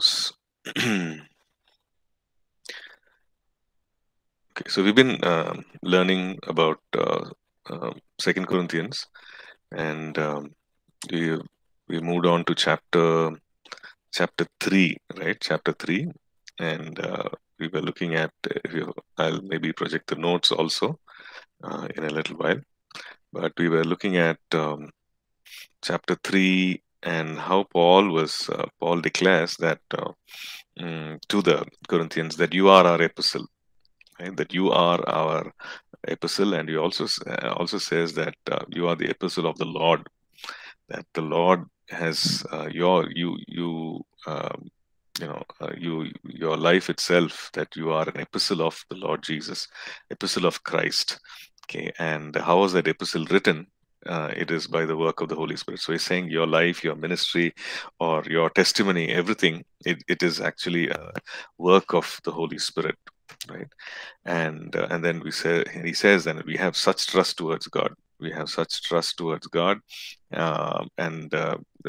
okay, so we've been um, learning about uh, uh, Second Corinthians, and um, we we moved on to chapter chapter three, right? Chapter three, and uh, we were looking at. You, I'll maybe project the notes also uh, in a little while, but we were looking at um, chapter three and how Paul was uh, Paul declares that uh, mm, to the Corinthians that you are our epistle, right? that you are our epistle, and he also uh, also says that uh, you are the epistle of the Lord, that the Lord has uh, your you you um, you know uh, you your life itself that you are an epistle of the Lord Jesus, epistle of Christ. Okay, and how was that epistle written? Uh, it is by the work of the Holy Spirit. So he's saying your life, your ministry, or your testimony, everything, it, it is actually a work of the Holy Spirit, right? And uh, and then we say he says that we have such trust towards God. We have such trust towards God, uh, and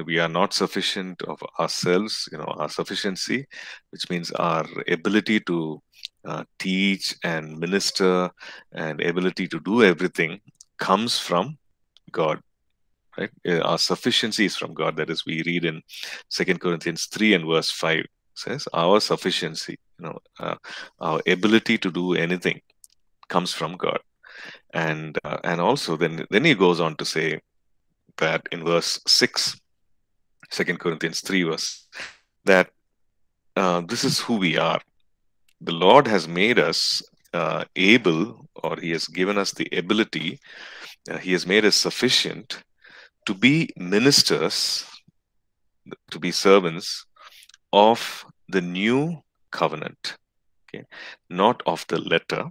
we are not sufficient of ourselves. You know, our sufficiency, which means our ability to uh, teach and minister and ability to do everything comes from God, right? Our sufficiency is from God. That is, we read in Second Corinthians three and verse five says, "Our sufficiency, you know, uh, our ability to do anything, comes from God." And uh, and also then then he goes on to say that in verse six, Second Corinthians three verse, that uh, this is who we are. The Lord has made us uh, able, or He has given us the ability uh, he has made us sufficient to be ministers, to be servants of the new covenant. Okay, not of the letter,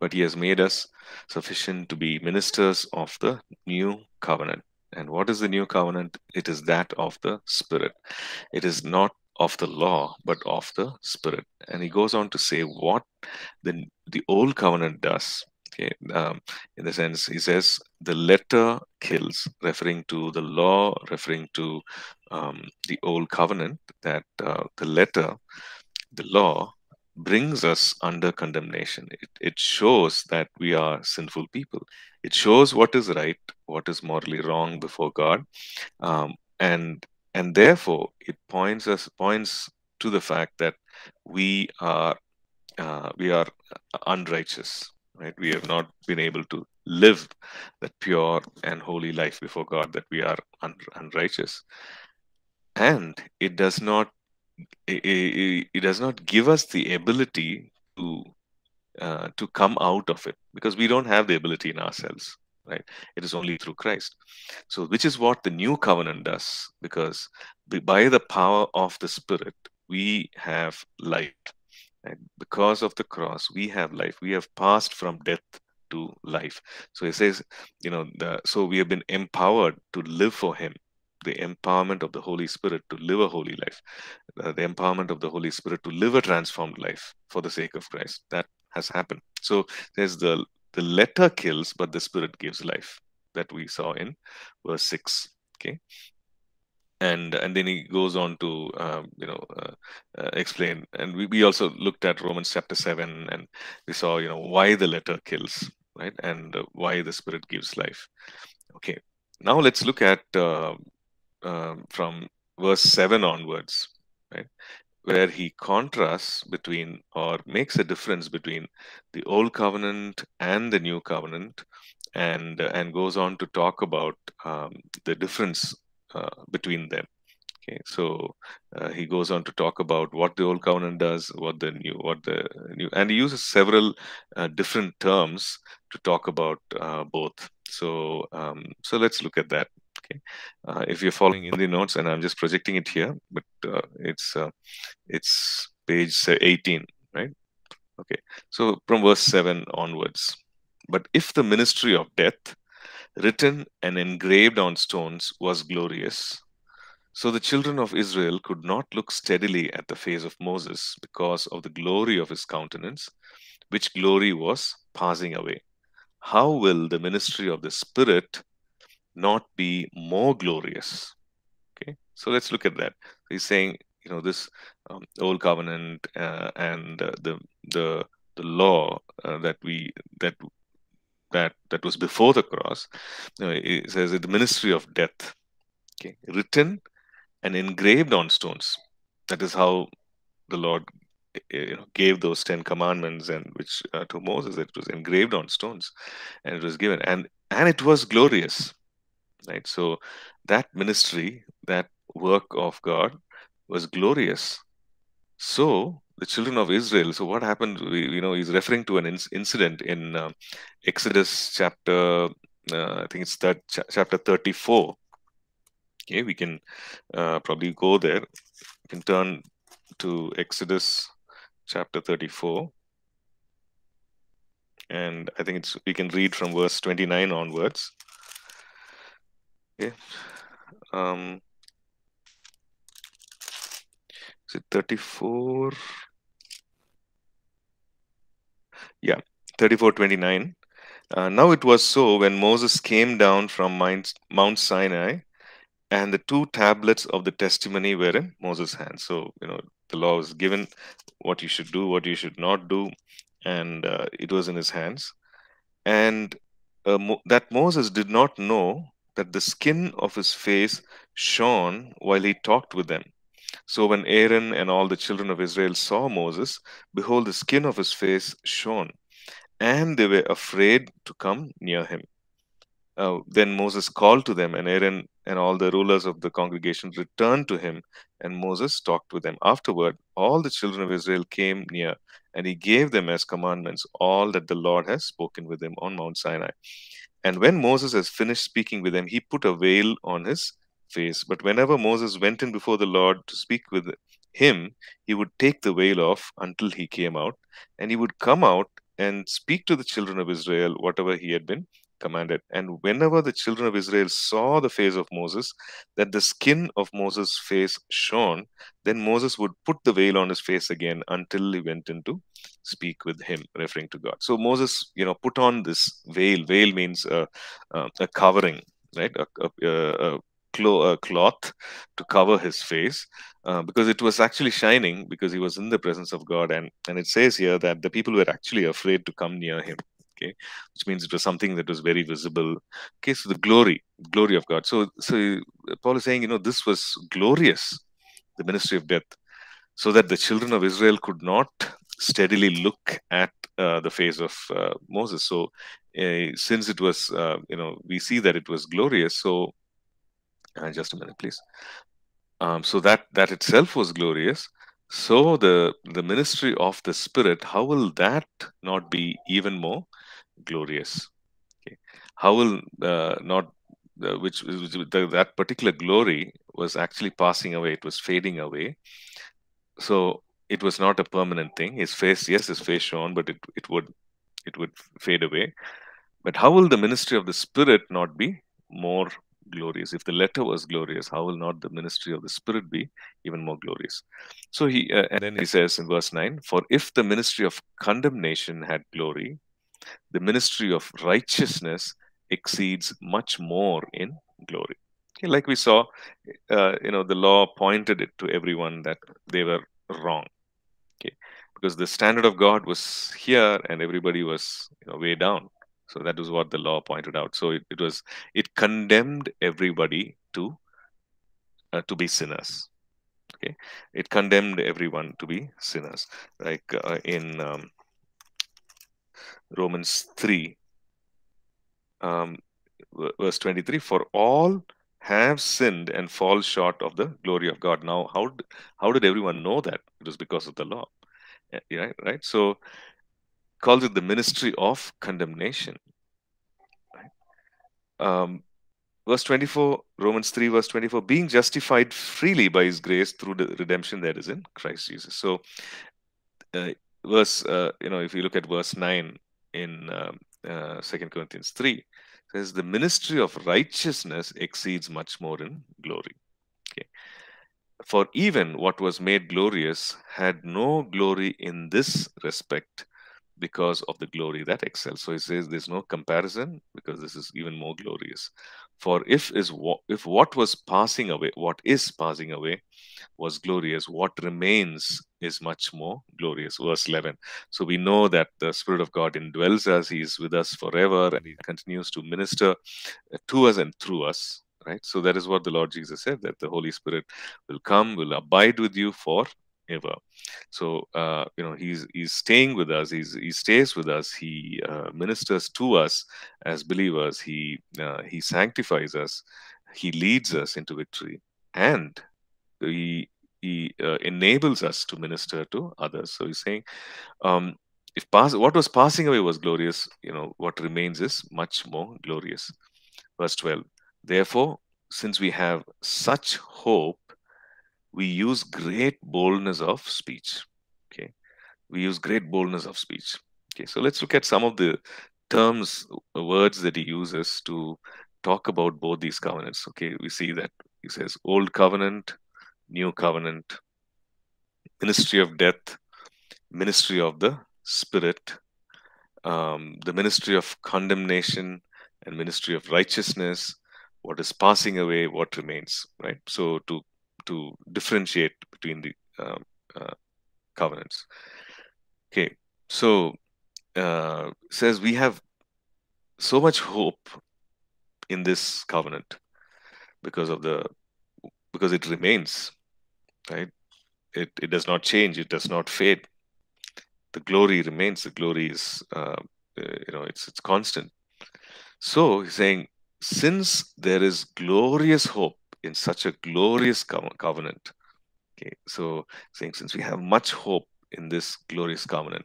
but he has made us sufficient to be ministers of the new covenant. And what is the new covenant? It is that of the Spirit. It is not of the law, but of the Spirit. And he goes on to say what the, the old covenant does Okay, um, in the sense he says the letter kills, referring to the law, referring to um, the old covenant. That uh, the letter, the law, brings us under condemnation. It, it shows that we are sinful people. It shows what is right, what is morally wrong before God, um, and and therefore it points us points to the fact that we are uh, we are unrighteous right? We have not been able to live that pure and holy life before god that we are un- unrighteous. And it does not it, it, it, does not give us the ability to uh, to come out of it because we don't have the ability in ourselves right? It is only through christ. So which is what the new covenant does because by the power of the spirit we have life because of the cross, we have life. We have passed from death to life. So he says, you know, the, so we have been empowered to live for him. The empowerment of the Holy Spirit to live a holy life, uh, the empowerment of the Holy Spirit to live a transformed life for the sake of Christ. That has happened. So there's the the letter kills, but the Spirit gives life. That we saw in verse six. Okay, and and then he goes on to um, you know uh, uh, explain. And we, we also looked at romans chapter 7 and we saw you know why the letter kills right? And uh, why the spirit gives life. Okay. Now let's look at uh, um, from verse 7 onwards right? Where he contrasts between or makes a difference between the old covenant and the new covenant and and goes on to talk about um, the difference uh, between them. Okay, so uh, he goes on to talk about what the old covenant does, what the new, what the new, and he uses several uh, different terms to talk about uh, both. So, um, so let's look at that. Okay, uh, if you're following in the notes, and I'm just projecting it here, but uh, it's it's page 18, right? Okay, so from verse seven onwards. But if the ministry of death written and engraved on stones, was glorious. So the children of Israel could not look steadily at the face of Moses because of the glory of his countenance, which glory was passing away. How will the ministry of the Spirit not be more glorious? Okay, so let's look at that. He's saying, you know this um, old covenant uh, and uh, the the the law uh, that we that that that was before the cross it says the ministry of death okay written and engraved on stones. That is how the lord you know, gave those ten commandments and which uh, to moses it was engraved on stones and it was given. And and it was glorious right? So that ministry that work of god was glorious. So the children of Israel. So what happened? You know, he's referring to an incident in uh, Exodus chapter. Uh, I think it's that ch chapter 34. Okay, we can uh, probably go there. We can turn to Exodus chapter 34. And I think it's we can read from verse 29 onwards. Okay. Um, is it 34? Yeah, 3429. Uh, now it was so when Moses came down from Mount Sinai, and the two tablets of the testimony were in Moses' hands. So, you know, the law was given what you should do, what you should not do, and uh, it was in his hands. And uh, Mo that Moses did not know that the skin of his face shone while he talked with them. So when Aaron and all the children of Israel saw Moses, behold, the skin of his face shone, and they were afraid to come near him. Uh, then Moses called to them, and Aaron and all the rulers of the congregation returned to him, and Moses talked with them. Afterward, all the children of Israel came near, and he gave them as commandments all that the Lord has spoken with him on Mount Sinai. And when Moses has finished speaking with them, he put a veil on his face. But whenever Moses went in before the Lord to speak with him, he would take the veil off until he came out, and he would come out and speak to the children of Israel whatever he had been commanded. And whenever the children of Israel saw the face of Moses, that the skin of Moses' face shone, then Moses would put the veil on his face again until he went in to speak with him, referring to God. So Moses, you know, put on this veil. Veil means uh, uh, a covering, right? A, a, a, clo- uh, cloth to cover his face uh, because it was actually shining because he was in the presence of God. And, and it says here that the people were actually afraid to come near him. Okay, which means it was something that was very visible. Okay, so the glory, glory of God. So, so Paul is saying, you know, this was glorious, the ministry of death, so that the children of Israel could not steadily look at uh, the face of uh, Moses. So, uh, since it was, uh, you know, we see that it was glorious. So, uh, just a minute, please. Um, so that that itself was glorious. So the the ministry of the Spirit, how will that not be even more glorious? Okay. How will uh, not uh, which, which the, that particular glory was actually passing away? It was fading away. So it was not a permanent thing. His face, yes, his face shone, but it it would it would fade away. But how will the ministry of the Spirit not be more glorious. If the letter was glorious, how will not the ministry of the Spirit be even more glorious? So he, uh, and then he says in verse 9, For if the ministry of condemnation had glory, the ministry of righteousness exceeds much more in glory. Okay, like we saw, uh, you know, the law pointed it to everyone that they were wrong. Okay, because the standard of God was here and everybody was, you know, way down. So that was what the law pointed out. So it, it was it condemned everybody to uh, to be sinners. Okay, it condemned everyone to be sinners. Like uh, in um, Romans three, um, verse twenty three, for all have sinned and fall short of the glory of God. Now, how how did everyone know that? It was because of the law. Yeah, right. So calls it the ministry of condemnation. Um, verse 24, Romans 3, verse 24, being justified freely by his grace through the redemption that is in Christ Jesus. So, uh, verse, uh, you know, if you look at verse 9 in um, uh, 2 Corinthians 3, says the ministry of righteousness exceeds much more in glory. Okay. For even what was made glorious had no glory in this respect because of the glory that excels. So he says there's no comparison because this is even more glorious. For if is what if what was passing away, what is passing away, was glorious, what remains is much more glorious. Verse 11. So we know that the Spirit of God indwells us, He is with us forever, and He continues to minister uh, to us and through us. Right? So that is what the Lord Jesus said that the Holy Spirit will come, will abide with you forever. So uh, you know he's he's staying with us. He's he stays with us. He uh, ministers to us as believers. He uh, he sanctifies us. He leads us into victory, and he he uh, enables us to minister to others. So he's saying, um, if pass, what was passing away was glorious, you know, what remains is much more glorious. Verse 12. Therefore, since we have such hope, we use great boldness of speech. Okay. We use great boldness of speech. Okay. So let's look at some of the terms, words that he uses to talk about both these covenants. Okay. We see that he says old covenant, new covenant, ministry of death, ministry of the spirit, um, the ministry of condemnation and ministry of righteousness, what is passing away, what remains, right? So to to differentiate between the um, uh, covenants. Okay, so uh, says we have so much hope in this covenant because of the because it remains right? It it does not change it does not fade. The glory remains the glory is uh, you know it's it's constant. So he's saying since there is glorious hope in such a glorious covenant okay so saying since we have much hope in this glorious covenant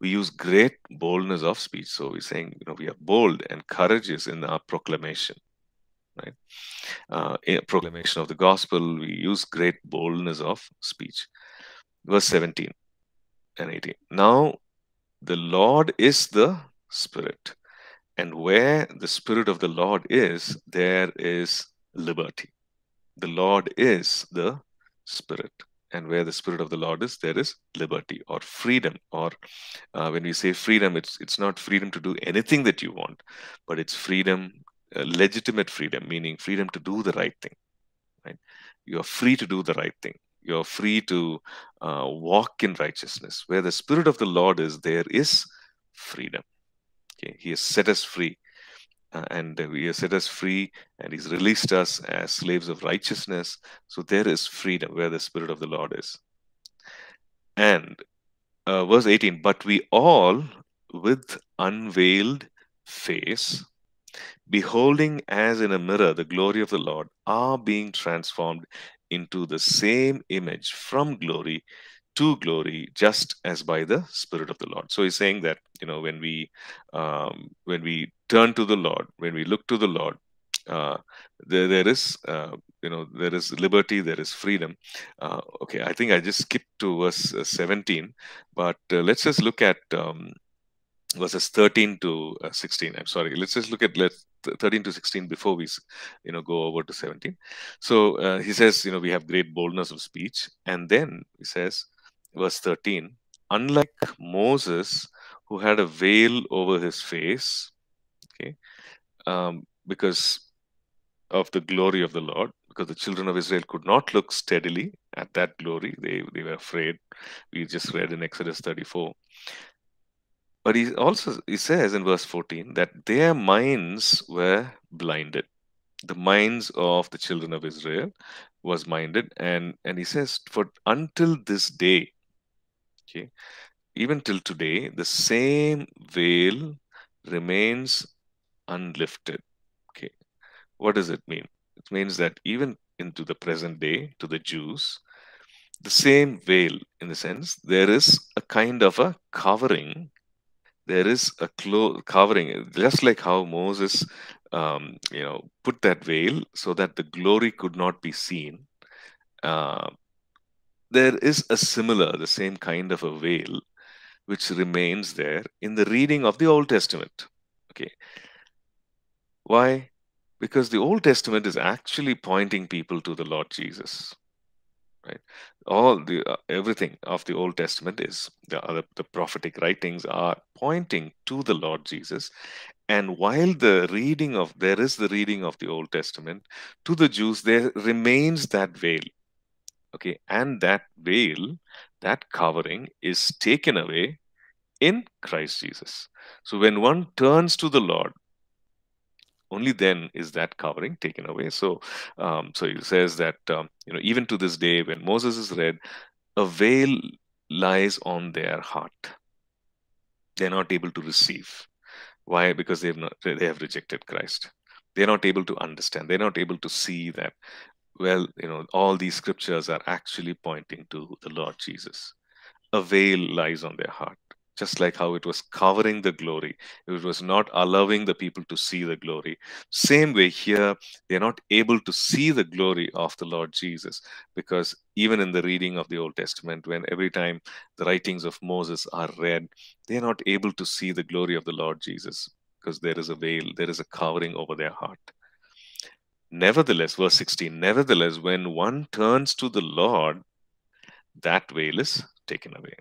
we use great boldness of speech so we're saying you know we are bold and courageous in our proclamation right? Uh, proclamation of the gospel, we use great boldness of speech. Verse 17 and 18. Now, the Lord is the Spirit, and where the Spirit of the Lord is, there is liberty. The Lord is the Spirit, and where the Spirit of the Lord is, there is liberty or freedom. Or uh, when we say freedom, it's it's not freedom to do anything that you want, but it's freedom legitimate freedom, meaning freedom to do the right thing. Right? You are free to do the right thing. You are free to uh, walk in righteousness. Where the Spirit of the Lord is, there is freedom. Okay? He has set us free. Uh, and he has set us free and he's released us as slaves of righteousness. So there is freedom where the Spirit of the Lord is. And uh, verse 18, but we all with unveiled face beholding as in a mirror the glory of the Lord, are being transformed into the same image from glory to glory, just as by the Spirit of the Lord. So he's saying that you know when we um, when we turn to the Lord, when we look to the Lord, uh, there there is uh, you know there is liberty, there is freedom. Uh, okay, I think I just skipped to verse uh, 17, but uh, let's just look at. Um, verses 13 to uh, 16 i'm sorry let's just look at let 13 to 16 before we you know go over to 17 so he says you know we have great boldness of speech and then he says verse 13 unlike moses who had a veil over his face okay um, because of the glory of the lord because the children of israel could not look steadily at that glory they, they were afraid we just read in exodus 34 but he also he says in verse 14 that their minds were blinded. The minds of the children of Israel was minded, and and he says, for until this day, okay, even till today, the same veil remains unlifted. Okay, what does it mean? It means that even into the present day, to the Jews, the same veil, in the sense, there is a kind of a covering there is a covering, just like how Moses, um, you know, put that veil so that the glory could not be seen. Uh, there is a similar, the same kind of a veil, which remains there in the reading of the Old Testament. Okay, why? Because the Old Testament is actually pointing people to the Lord Jesus right all the uh, everything of the old testament is the other the prophetic writings are pointing to the lord jesus and while the reading of there is the reading of the old testament to the jews there remains that veil okay and that veil that covering is taken away in christ jesus. So when one turns to the lord only then is that covering taken away. So um, so he says that um, you know even to this day when moses is read a veil lies on their heart. They're not able to receive. Why? Because they've not they have rejected christ. They're not able to understand. They're not able to see that well you know all these scriptures are actually pointing to the lord jesus. A veil lies on their heart just like how it was covering the glory. It was not allowing the people to see the glory. Same way here they're not able to see the glory of the lord jesus because even in the reading of the old testament when every time the writings of moses are read they're not able to see the glory of the lord jesus because there is a veil there is a covering over their heart nevertheless verse 16 nevertheless when one turns to the lord that veil is taken away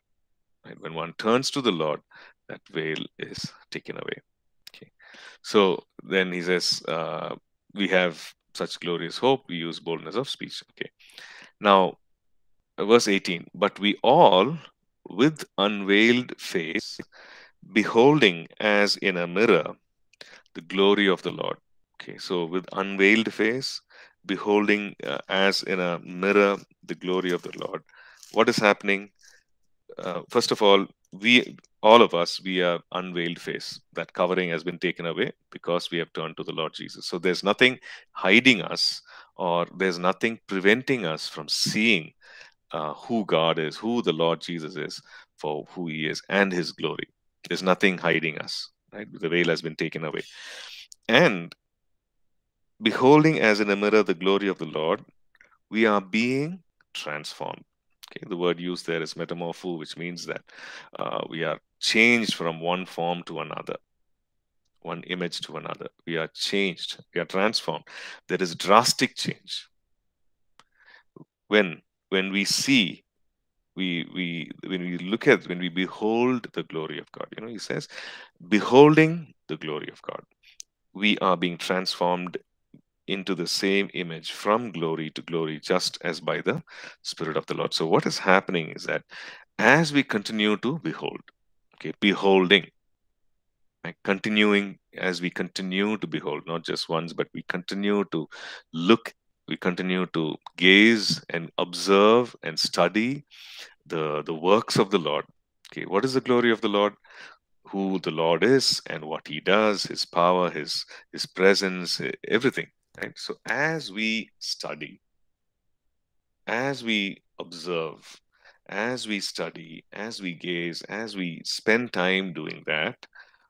Right? When one turns to the Lord, that veil is taken away. Okay. So then he says, uh, we have such glorious hope, we use boldness of speech. Okay. Now, verse 18, but we all with unveiled face, beholding as in a mirror the glory of the Lord. Okay, so with unveiled face, beholding uh, as in a mirror the glory of the Lord. What is happening? uh, first of all, we all of us we are unveiled face. That covering has been taken away because we have turned to the Lord Jesus. So there's nothing hiding us, or there's nothing preventing us from seeing uh, who God is, who the Lord Jesus is, for who He is, and His glory. There's nothing hiding us. Right, the veil has been taken away, and beholding as in a mirror the glory of the Lord, we are being transformed Okay, the word used there is metamorpho, which means that uh, we are changed from one form to another, one image to another. We are changed, we are transformed. There is drastic change. When when we see, we we when we look at when we behold the glory of God, you know, he says, beholding the glory of God, we are being transformed into the same image from glory to glory, just as by the Spirit of the Lord. So, what is happening is that as we continue to behold, okay, beholding, right, continuing as we continue to behold, not just once, but we continue to look, we continue to gaze and observe and study the, the works of the Lord. Okay, what is the glory of the Lord? Who the Lord is and what He does, His power, His His presence, everything right? So as we study as we observe as we study as we gaze as we spend time doing that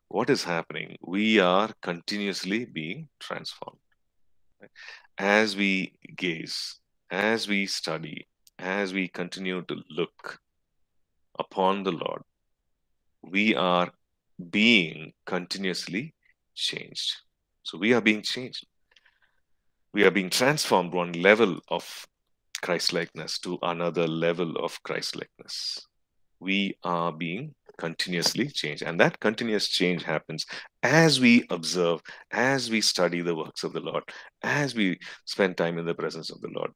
what is happening? We are continuously being transformed. As we gaze as we study as we continue to look upon the lord we are being continuously changed. So we are being changed we are being transformed one level of Christlikeness to another level of Christlikeness. We are being continuously changed. And that continuous change happens as we observe, as we study the works of the Lord, as we spend time in the presence of the Lord.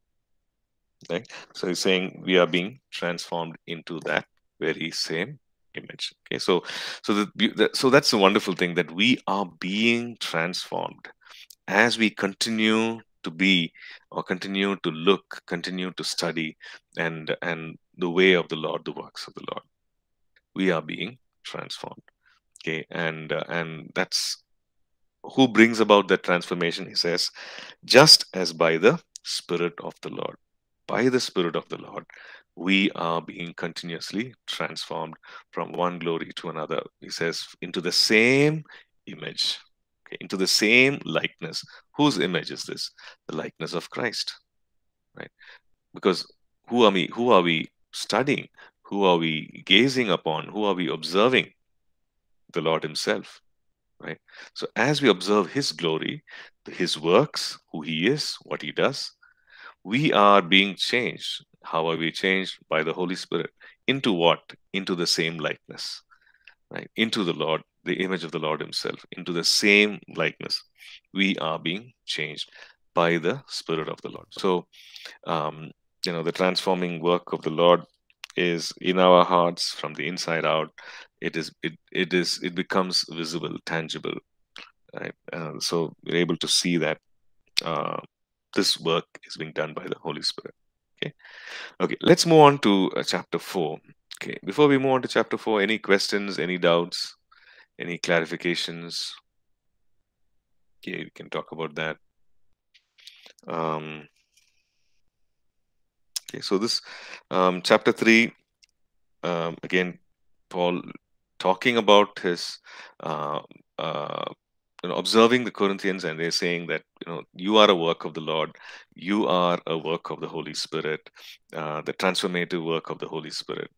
Right? So he's saying we are being transformed into that very same image. Okay, so so the, so that's the wonderful thing that we are being transformed as we continue to be or continue to look continue to study and and the way of the lord the works of the lord. We are being transformed okay? And uh, and that's who brings about that transformation he says just as by the spirit of the lord by the spirit of the lord we are being continuously transformed from one glory to another he says into the same image okay, into the same likeness. Whose image is this? The likeness of Christ, right? Because who are we? Who are we studying? Who are we gazing upon? Who are we observing? The Lord Himself, right? So as we observe His glory, His works, who He is, what He does, we are being changed. How are we changed? By the Holy Spirit. Into what? Into the same likeness, right? Into the Lord the image of the Lord Himself, into the same likeness. We are being changed by the Spirit of the Lord. So, um, you know, the transforming work of the Lord is in our hearts from the inside out. It is, it, it is, it becomes visible, tangible. Right? Uh, so we're able to see that uh, this work is being done by the Holy Spirit. Okay. Okay. Let's move on to uh, chapter four. Okay. Before we move on to chapter four, any questions, any doubts, any clarifications? Okay, we can talk about that. Um, okay, so this um, chapter three, um, again, Paul talking about his uh, uh, you know, observing the Corinthians, and they're saying that you know you are a work of the Lord, you are a work of the Holy Spirit, uh, the transformative work of the Holy Spirit,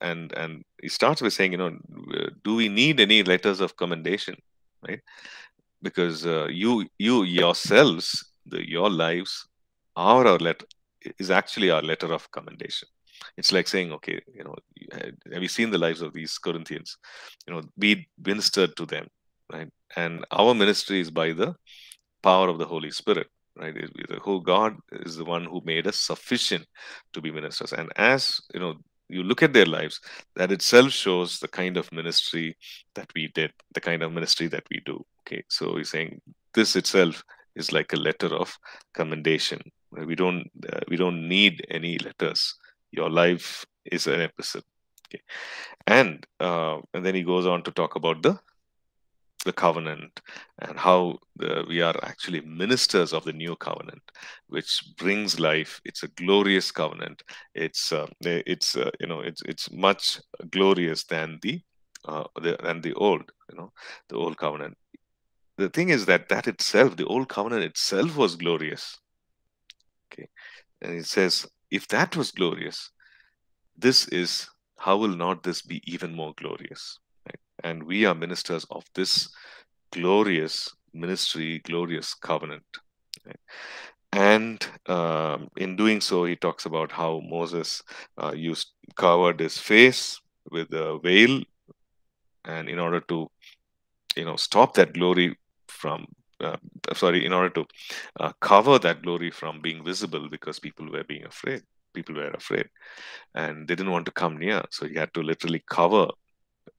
and and he starts with saying, you know, do we need any letters of commendation, right? Because uh, you you yourselves, the, your lives, are our letter is actually our letter of commendation. It's like saying, okay, you know, have you seen the lives of these Corinthians? You know, we ministered to them, right? And our ministry is by the power of the Holy Spirit, right? Whole God is the one who made us sufficient to be ministers. And as you know, you look at their lives, that itself shows the kind of ministry that we did, the kind of ministry that we do. Okay, so he's saying this itself is like a letter of commendation. We don't uh, we don't need any letters. Your life is an epistle. Okay, and uh, and then he goes on to talk about the the covenant and how the, we are actually ministers of the new covenant which brings life. It's a glorious covenant. It's uh, it's uh, you know it's it's much glorious than the uh, the, than the old you know the old covenant. The thing is that that itself the old covenant itself was glorious. Okay. And it says if that was glorious this is how will not this be even more glorious and we are ministers of this glorious ministry, glorious covenant. And um, in doing so, he talks about how Moses uh, used covered his face with a veil, and in order to, you know, stop that glory from, uh, sorry, in order to uh, cover that glory from being visible, because people were being afraid. People were afraid, and they didn't want to come near. So he had to literally cover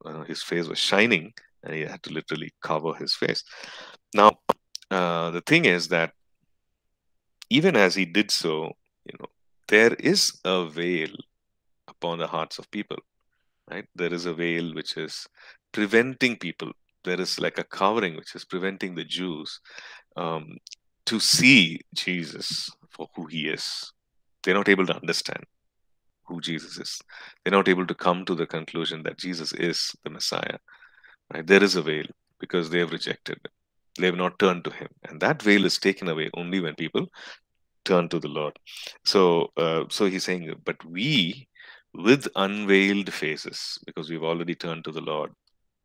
uh, his face was shining and he had to literally cover his face. Now, uh, the thing is that even as he did so, you know, there is a veil upon the hearts of people, right? There is a veil which is preventing people. There is like a covering which is preventing the Jews um, to see Jesus for who he is. They're not able to understand who Jesus is. They're not able to come to the conclusion that Jesus is the Messiah. Right? There is a veil because they have rejected him. They have not turned to him. And that veil is taken away only when people turn to the Lord. So uh, so he's saying, but we with unveiled faces, because we've already turned to the Lord,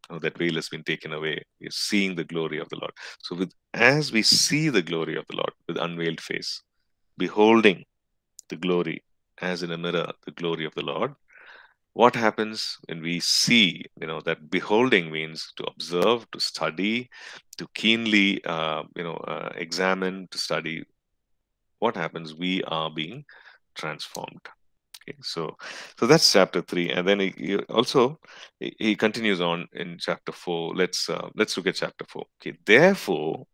you know, that veil has been taken away. We're seeing the glory of the Lord. So with as we see the glory of the Lord with unveiled face, beholding the glory as in a mirror the glory of the Lord. What happens when we see, you know, that beholding means to observe, to study, to keenly, uh, you know, uh, examine, to study. What happens? We are being transformed. Okay, so so that's chapter three, and then he, he also he, continues on in chapter four. Let's uh, let's look at chapter four. Okay, therefore,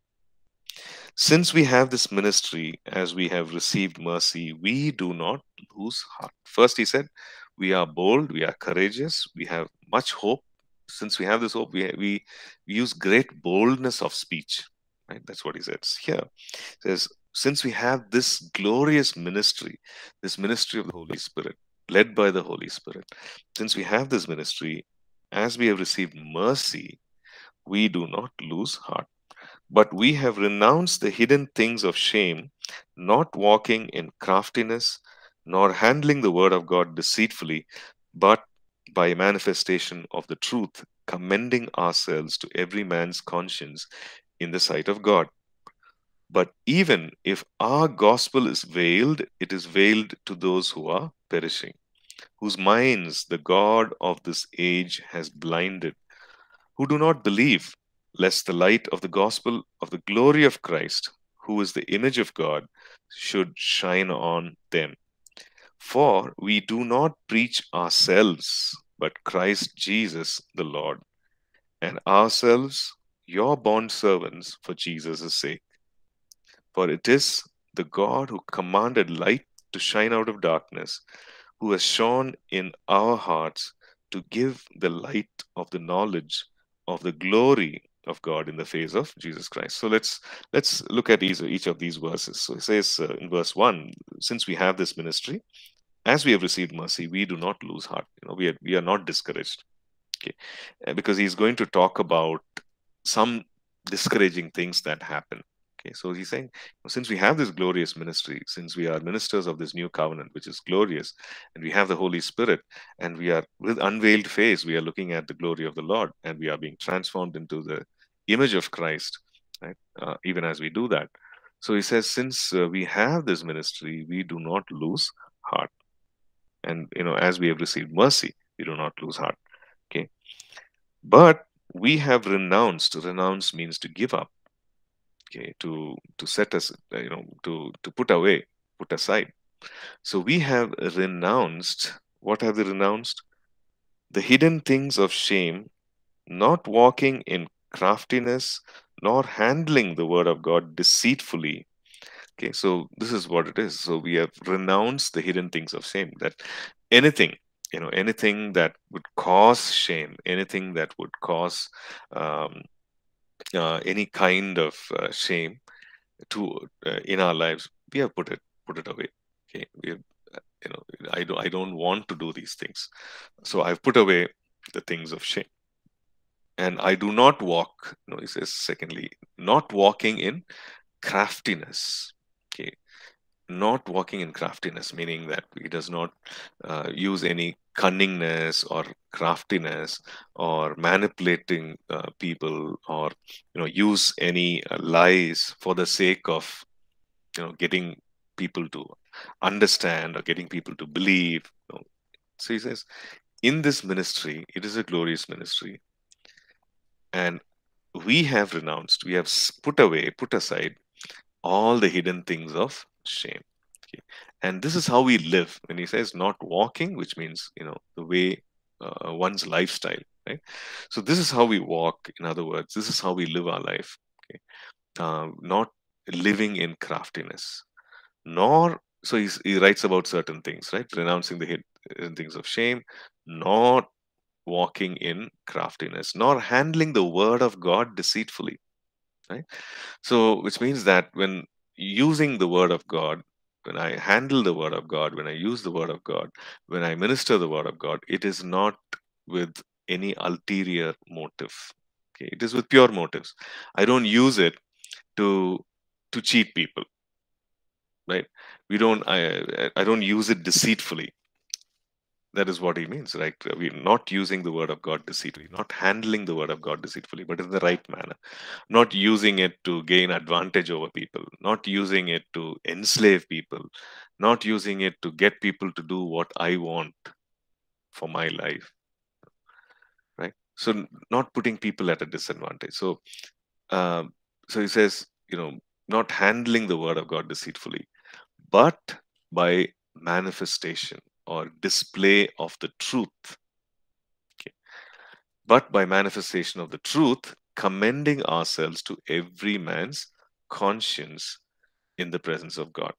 since we have this ministry, as we have received mercy, we do not lose heart. First, he said, we are bold, we are courageous, we have much hope. Since we have this hope, we, we, use great boldness of speech. Right? That's what he says here. He says, since we have this glorious ministry, this ministry of the Holy Spirit, led by the Holy Spirit, since we have this ministry, as we have received mercy, we do not lose heart. But we have renounced the hidden things of shame, not walking in craftiness, nor handling the word of God deceitfully, but by a manifestation of the truth, commending ourselves to every man's conscience in the sight of God. But even if our gospel is veiled, it is veiled to those who are perishing, whose minds the God of this age has blinded who do not believe, lest the light of the gospel of the glory of Christ, who is the image of God, should shine on them. For we do not preach ourselves, but Christ Jesus the Lord, and ourselves your bond servants for Jesus' sake. For it is the God who commanded light to shine out of darkness, who has shone in our hearts to give the light of the knowledge of the glory of God in the face of Jesus Christ. So let's let's look at each, each of these verses. So it says uh, in verse one, since we have this ministry, as we have received mercy, we do not lose heart. You know, we are we are not discouraged. Okay, uh, because he's going to talk about some discouraging things that happen. Okay, so he's saying, since we have this glorious ministry, since we are ministers of this new covenant, which is glorious, and we have the Holy Spirit, and we are with unveiled face, we are looking at the glory of the Lord, and we are being transformed into the image of Christ, right? Uh, even as we do that. So he says, since uh, we have this ministry, we do not lose heart. And, you know, as we have received mercy, we do not lose heart. Okay. But we have renounced. Renounce means to give up. Okay. To, to set us, uh, you know, to, to put away, put aside. So we have renounced. What have we renounced? The hidden things of shame, not walking in craftiness, nor handling the word of God deceitfully. Okay, so this is what it is. So we have renounced the hidden things of shame, that anything, you know, anything that would cause shame, anything that would cause um, uh, any kind of uh, shame to uh, in our lives, we have put it put it away. Okay, we have, you know, I do I don't want to do these things, so I've put away the things of shame and I do not walk. No, he says, secondly, not walking in craftiness. Okay, not walking in craftiness, meaning that he does not uh, use any cunningness or craftiness or manipulating uh, people or you know use any uh, lies for the sake of you know getting people to understand or getting people to believe. You know. So he says, in this ministry, it is a glorious ministry and we have renounced, we have put away, put aside all the hidden things of shame. Okay. And this is how we live. When he says not walking, which means, you know, the way uh, one's lifestyle, right? So this is how we walk. In other words, this is how we live our life. Okay. Uh, not living in craftiness, nor so he writes about certain things, right? Renouncing the hidden things of shame, not walking in craftiness, nor handling the word of God deceitfully. Right? So, which means that when using the word of God, when I handle the word of God, when I use the word of God, when I minister the word of God, it is not with any ulterior motive. Okay, it is with pure motives. I don't use it to to cheat people. Right? We don't. I I don't use it deceitfully that is what he means, right? We're not using the word of God deceitfully, not handling the word of God deceitfully, but in the right manner, not using it to gain advantage over people, not using it to enslave people, not using it to get people to do what I want for my life, right? So, not putting people at a disadvantage. So, um, so he says, you know, not handling the word of God deceitfully, but by manifestation or display of the truth. Okay. But by manifestation of the truth, commending ourselves to every man's conscience in the presence of God.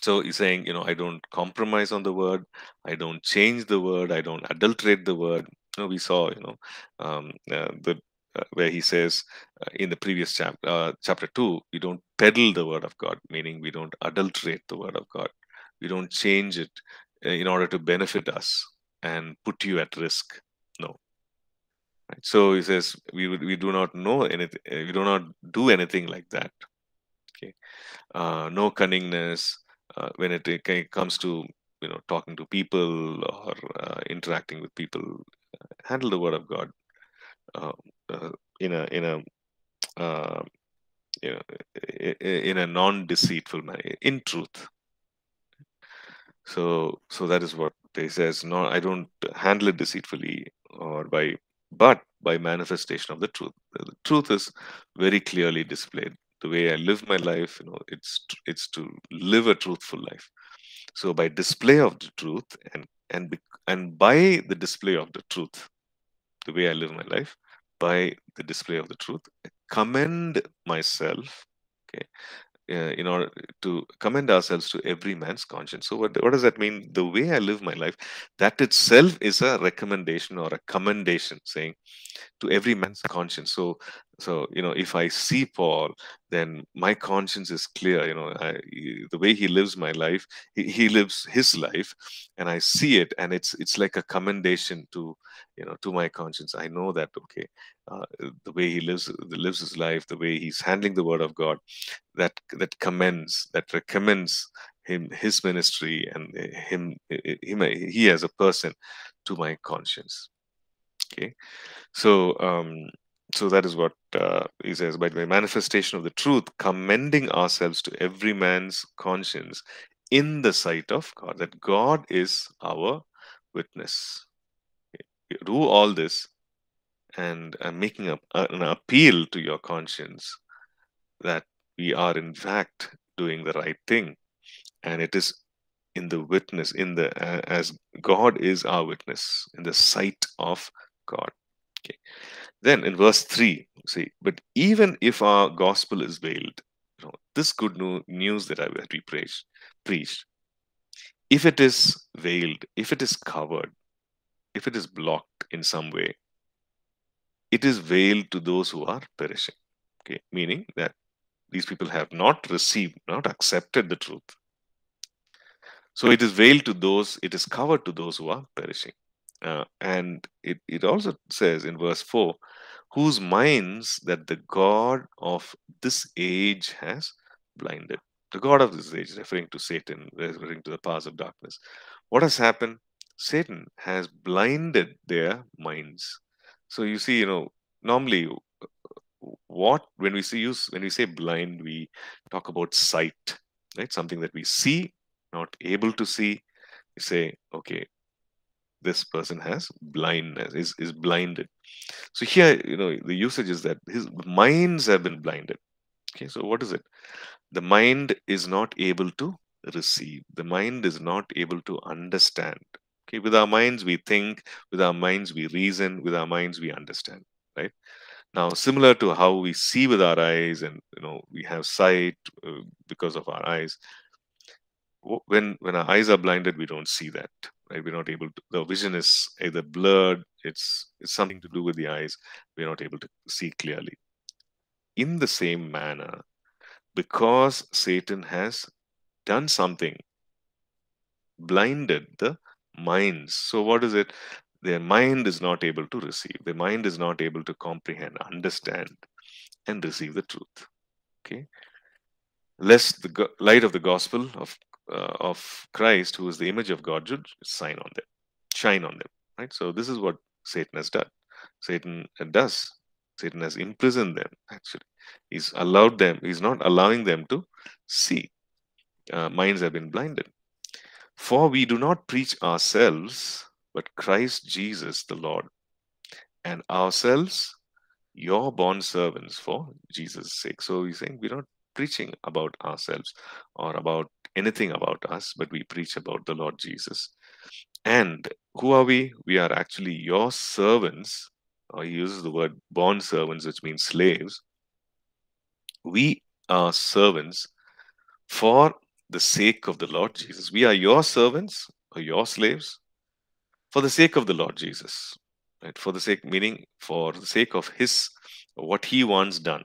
So he's saying, you know, I don't compromise on the word, I don't change the word, I don't adulterate the word. You know, we saw, you know, um, uh, the uh, where he says uh, in the previous chapter, uh, chapter two, we don't peddle the word of God, meaning we don't adulterate the word of God we don't change it uh, in order to benefit us and put you at risk no right? so he says we we do not know anything uh, we do not do anything like that okay uh, no cunningness uh, when it, it, comes to you know talking to people or uh, interacting with people handle the word of god uh, in a in a you know, in a non-deceitful manner in truth so, so that is what he says. No, I don't handle it deceitfully or by, but by manifestation of the truth. The truth is very clearly displayed. The way I live my life, you know, it's it's to live a truthful life. So by display of the truth and and and by the display of the truth, the way I live my life, by the display of the truth, I commend myself, okay, uh, in order to commend ourselves to every man's conscience. So what, what does that mean? The way I live my life, that itself is a recommendation or a commendation saying to every man's conscience. So so you know if i see paul then my conscience is clear you know I, the way he lives my life he, he, lives his life and i see it and it's it's like a commendation to you know to my conscience. I know that okay uh, the way he lives lives his life the way he's handling the word of god that that commends that recommends him his ministry and him him he as a person to my conscience. Okay? So um so that is what uh, he says by the manifestation of the truth commending ourselves to every man's conscience in the sight of god that god is our witness. Do all this and uh, making a, an appeal to your conscience that we are in fact doing the right thing and it is in the witness in the uh, as god is our witness in the sight of god. Okay then in verse 3, see, but even if our gospel is veiled, you know, this good news that I that we preach, preached, if it is veiled, if it is covered, if it is blocked in some way, it is veiled to those who are perishing. Okay, meaning that these people have not received, not accepted the truth. So it is veiled to those, it is covered to those who are perishing. Uh, and it, it also says in verse 4 whose minds that the God of this age has blinded. The God of this age, referring to Satan, referring to the powers of darkness. What has happened? Satan has blinded their minds. So you see, you know, normally what when we see use when we say blind, we talk about sight, right? Something that we see, not able to see. We say, okay, this person has blindness is, is blinded. So here you know the usage is that his minds have been blinded. Okay so what is it? The mind is not able to receive. The mind is not able to understand. Okay with our minds we think with our minds we reason with our minds we understand right? Now similar to how we see with our eyes and you know we have sight uh, because of our eyes when when our eyes are blinded we don't see that right? We're not able to the vision is either blurred it's it's something to do with the eyes we're not able to see clearly. In the same manner because satan has done something blinded the minds. So what is it? Their mind is not able to receive their mind is not able to comprehend understand and receive the truth okay? Lest the light of the gospel of uh, of Christ, who is the image of God, should shine on them, shine on them. Right. So this is what Satan has done. Satan does. Satan has imprisoned them. Actually, he's allowed them. He's not allowing them to see. Uh, minds have been blinded. For we do not preach ourselves, but Christ Jesus the Lord, and ourselves your bond servants for Jesus' sake. So he's saying we're not preaching about ourselves or about anything about us, but we preach about the Lord Jesus. And who are we? We are actually your servants. Or he uses the word bond servants, which means slaves. We are servants for the sake of the Lord Jesus. We are your servants or your slaves for the sake of the Lord Jesus. Right? For the sake, meaning for the sake of his, what he wants done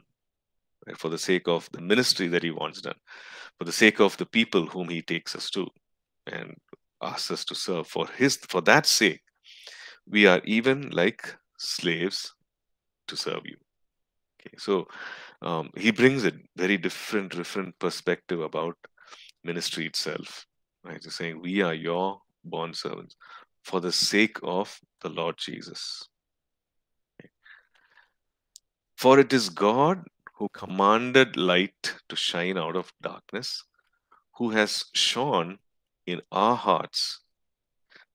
right? for the sake of the ministry that he wants done, for the sake of the people whom he takes us to and asks us to serve. For his for that sake, we are even like slaves to serve you. Okay, so um, he brings a very different, different perspective about ministry itself. Right, he's saying we are your bond servants for the sake of the Lord Jesus. Okay. For it is God who commanded light to shine out of darkness, who has shone in our hearts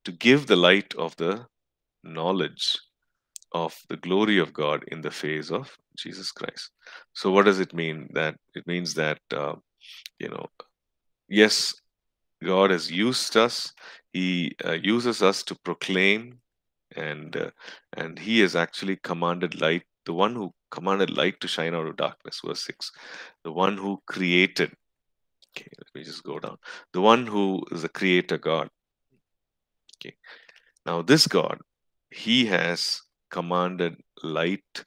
to give the light of the knowledge of the glory of God in the face of Jesus Christ. So, what does it mean? That it means that uh, you know, yes, God has used us. He uh, uses us to proclaim, and uh, and He has actually commanded light. The one who commanded light to shine out of darkness, verse six. The one who created. Okay, let me just go down. The one who is the creator God. Okay. Now, this God, He has commanded light,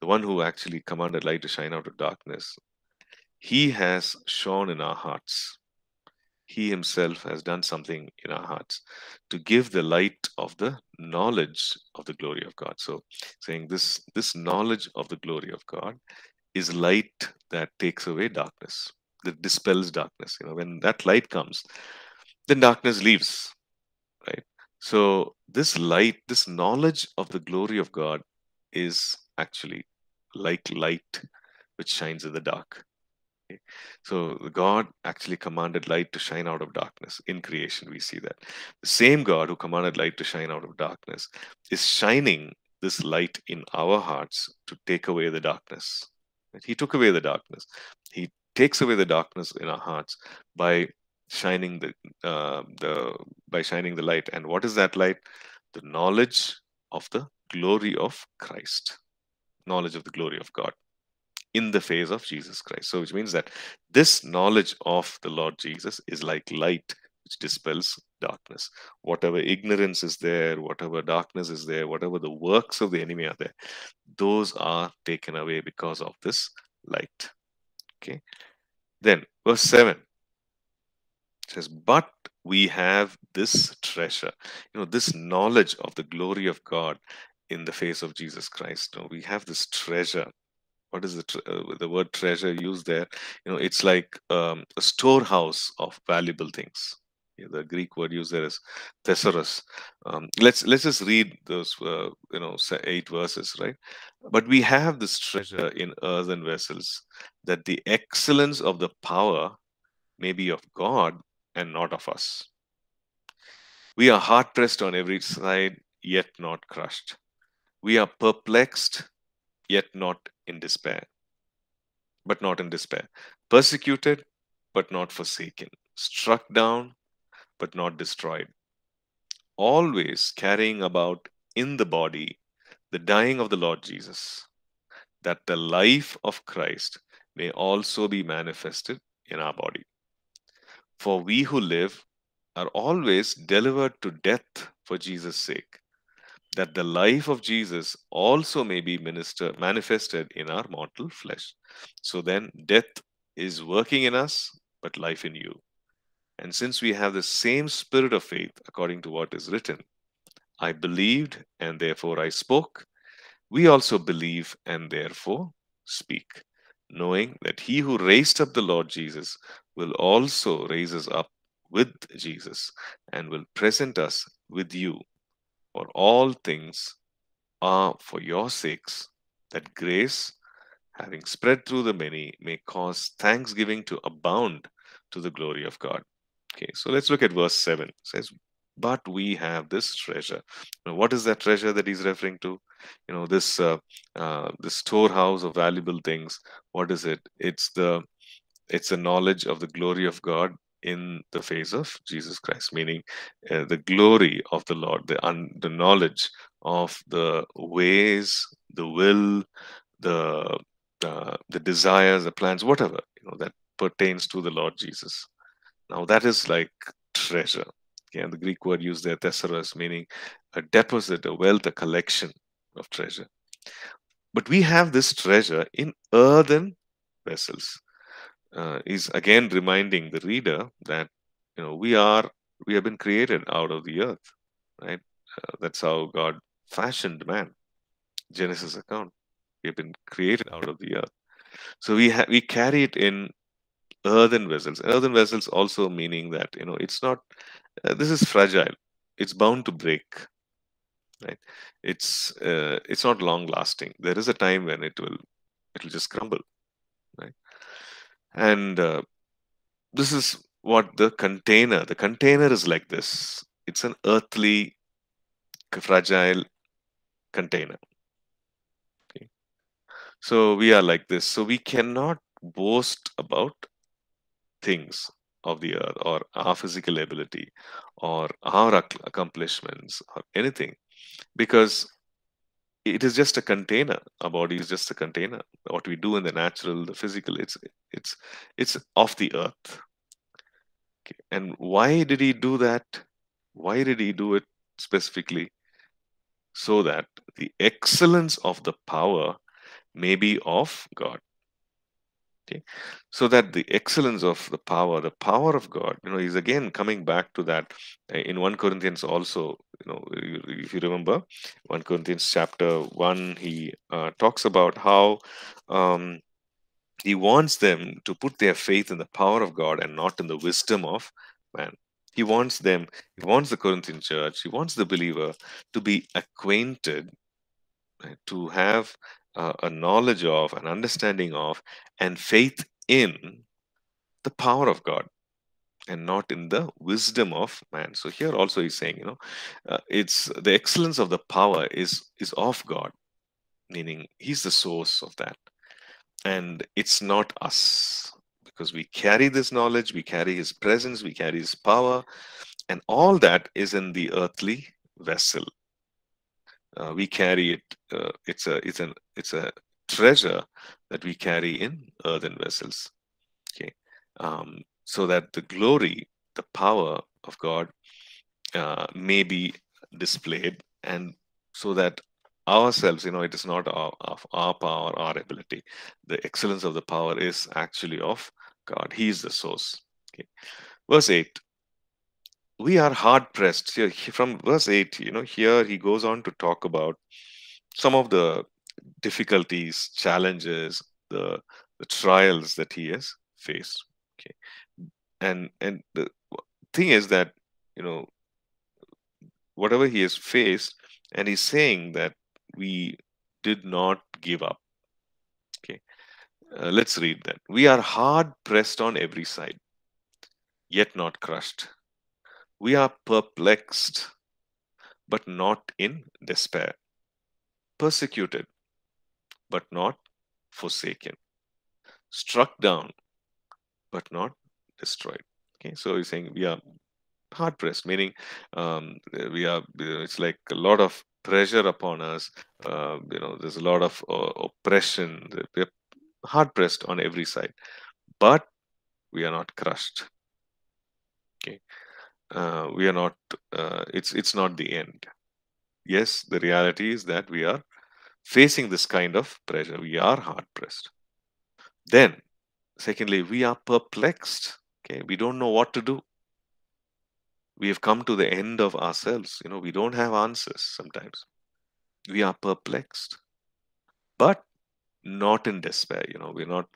the one who actually commanded light to shine out of darkness, he has shone in our hearts. He himself has done something in our hearts to give the light of the knowledge of the glory of God. So, saying this, this knowledge of the glory of God is light that takes away darkness, that dispels darkness. You know, when that light comes, then darkness leaves, right? So, this light, this knowledge of the glory of God is actually like light which shines in the dark. So, God actually commanded light to shine out of darkness. In creation, we see that. The same God who commanded light to shine out of darkness is shining this light in our hearts to take away the darkness. He took away the darkness. He takes away the darkness in our hearts by shining the uh, the by shining the light and what is that light the knowledge of the glory of christ knowledge of the glory of god in the face of jesus christ so which means that this knowledge of the lord jesus is like light which dispels darkness whatever ignorance is there whatever darkness is there whatever the works of the enemy are there those are taken away because of this light okay then verse 7 says, But we have this treasure, you know, this knowledge of the glory of God in the face of Jesus Christ. Know, we have this treasure. What is the uh, the word treasure used there? You know, it's like um, a storehouse of valuable things. The Greek word used there is thesaurus. Um, let's let's just read those uh, you know eight verses, right? But we have this treasure in earthen vessels, that the excellence of the power may be of God and not of us. We are hard pressed on every side, yet not crushed. We are perplexed, yet not in despair. But not in despair. Persecuted, but not forsaken. Struck down, but not destroyed. Always carrying about in the body the dying of the Lord Jesus, that the life of Christ may also be manifested in our body. For we who live are always delivered to death for Jesus' sake, that the life of Jesus also may be minister, manifested in our mortal flesh. So then, death is working in us, but life in you. And since we have the same spirit of faith, according to what is written, I believed and therefore I spoke, we also believe and therefore speak knowing that he who raised up the Lord Jesus will also raise us up with Jesus and will present us with you. For all things are for your sakes, that grace, having spread through the many, may cause thanksgiving to abound to the glory of God. Okay, so let's look at verse 7. It says, but we have this treasure. Now, what is that treasure that he's referring to? You know this uh, uh, this storehouse of valuable things. What is it? It's the it's the knowledge of the glory of god in the face of jesus christ meaning uh, the glory of the lord the un, the knowledge of the ways the will the uh, the desires the plans whatever you know that pertains to the lord jesus now that is like treasure and the Greek word used there, thesaurus, meaning a deposit, a wealth, a collection of treasure. But we have this treasure in earthen vessels. Uh, is again reminding the reader that you know we are we have been created out of the earth, right? Uh, that's how God fashioned man. Genesis account. We have been created out of the earth. So we ha- we carry it in earthen vessels. Earthen vessels also meaning that you know it's not uh, this is fragile it's bound to break right it's uh, it's not long lasting there is a time when it will it will just crumble and uh, this is what the container the container is like this. It's an earthly fragile container. So we are like this. So we cannot boast about things of the earth or our physical ability or our ac- accomplishments or anything because it is just a container. Our body is just a container. What we do in the natural the physical it's it's it's of the earth. Okay. and why did he do that? Why did he do it specifically? So that the excellence of the power may be of god okay? So that the excellence of the power the power of god you know he's again coming back to that uh, in 1 corinthians also you know if you remember 1 corinthians chapter 1 he uh, talks about how um, he wants them to put their faith in the power of god and not in the wisdom of man. He wants them he wants the corinthian church he wants the believer to be acquainted right, to have uh, a knowledge of an understanding of and faith in the power of god and not in the wisdom of man. So here also he's saying you know uh, it's the excellence of the power is is of god meaning he's the source of that. And it's not us because we carry this knowledge we carry his presence we carry his power and all that is in the earthly vessel uh, we carry it uh, it's a it's an it's a treasure that we carry in earthen vessels okay? Um, so that the glory the power of god uh, may be displayed and so that ourselves you know it is not our, of our power our ability. The excellence of the power is actually of god. He is the source okay? Verse 8 we are hard pressed here from verse 8 you know here he goes on to talk about some of the difficulties challenges the the trials that he has faced. Okay. And and the thing is that you know whatever he has faced and he's saying that we did not give up. Okay. Uh, let's read that. We are hard pressed on every side yet not crushed we are perplexed but not in despair. Persecuted but not forsaken. Struck down but not destroyed. Okay so he's saying we are hard pressed meaning um, we are it's like a lot of pressure upon us uh, you know there's a lot of uh, oppression we're hard pressed on every side but we are not crushed. Okay uh, we are not uh, it's it's not the end. Yes the reality is that we are facing this kind of pressure. We are hard pressed then secondly we are perplexed. Okay we don't know what to do. We have come to the end of ourselves. You know we don't have answers sometimes. We are perplexed but not in despair. You know we're not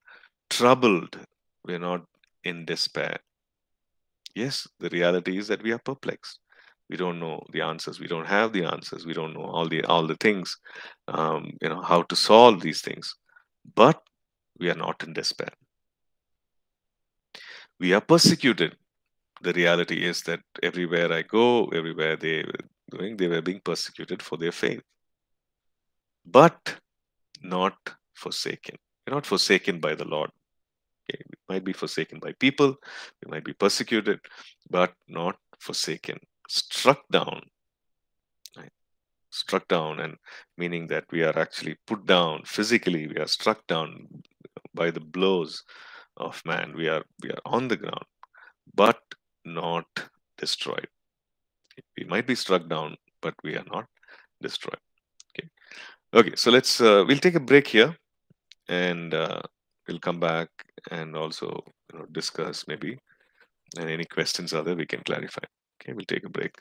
troubled. We're not in despair yes the reality is that we are perplexed. We don't know the answers. We don't have the answers. We don't know all the all the things um, you know how to solve these things. But we are not in despair. We are persecuted. The reality is that everywhere i go everywhere they were doing they were being persecuted for their faith. But not forsaken. We're not forsaken by the lord okay we might be forsaken by people we might be persecuted but not forsaken struck down right? struck down and meaning that we are actually put down physically we are struck down by the blows of man we are we are on the ground but not destroyed we might be struck down but we are not destroyed okay okay so let's uh, we'll take a break here and uh, we'll come back and also you know discuss maybe and any questions are there we can clarify. Okay we'll take a break